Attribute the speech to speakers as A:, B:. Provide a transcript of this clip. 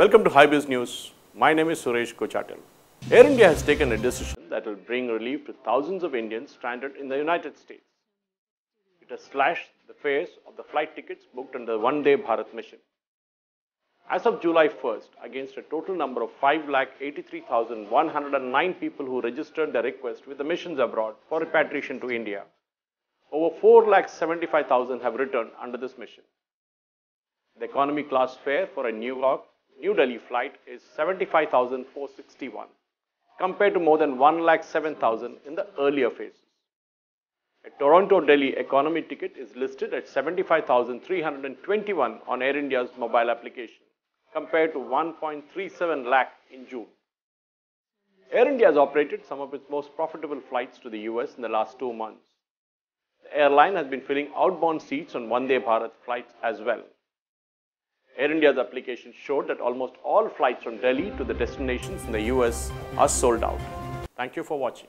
A: Welcome to HyBiz News. My name is Suresh Kochatel. Air India has taken a decision that will bring relief to thousands of Indians stranded in the United States. It has slashed the fares of the flight tickets booked under the Vande Bharat mission. As of July 1st, against a total number of 5,83,109 people who registered their request with the missions abroad for repatriation to India, over 4,75,000 have returned under this mission. The economy class fare for a New York New Delhi flight is 75,461 compared to more than 1,07,000 in the earlier phases. A Toronto Delhi economy ticket is listed at 75,321 on Air India's mobile application compared to 1.37 lakh in June. Air India has operated some of its most profitable flights to the US in the last two months. The airline has been filling outbound seats on Vande Bharat flights as well. Air India's application showed that almost all flights from Delhi to the destinations in the US are sold out. Thank you for watching.